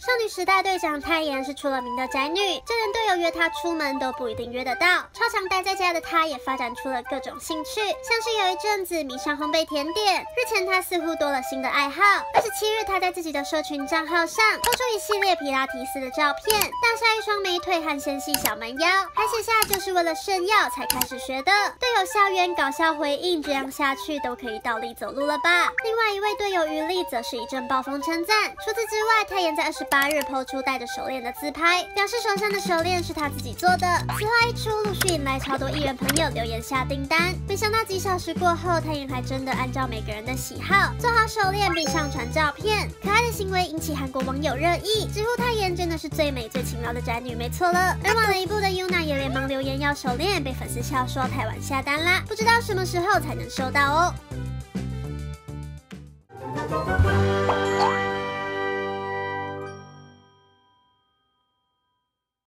少女时代队长泰妍是出了名的宅女，就连队友约她出门都不一定约得到。超常待在家的她，也发展出了各种兴趣，像是有一阵子迷上烘焙甜点。日前她似乎多了新的爱好。二十七日，她在自己的社群账号上抛出一系列皮拉提斯的照片，大下一双美腿和纤细小蛮腰，还写下就是为了炫耀才开始学的。队友校园搞笑回应，这样下去都可以倒立走路了吧？另外一位队友余力则是一阵暴风称赞。除此之外，泰妍在二十。八日抛出戴着手链的自拍，表示手上的手链是他自己做的。此话一出，陆续引来超多艺人朋友留言下订单。没想到几小时过后，泰妍还真的按照每个人的喜好做好手链并上传照片，可爱的行为引起韩国网友热议，直呼泰妍真的是最美最勤劳的宅女，没错了。而晚了一步的 Yuna 也连忙要手链，被粉丝笑说太晚下单啦，不知道什么时候才能收到哦。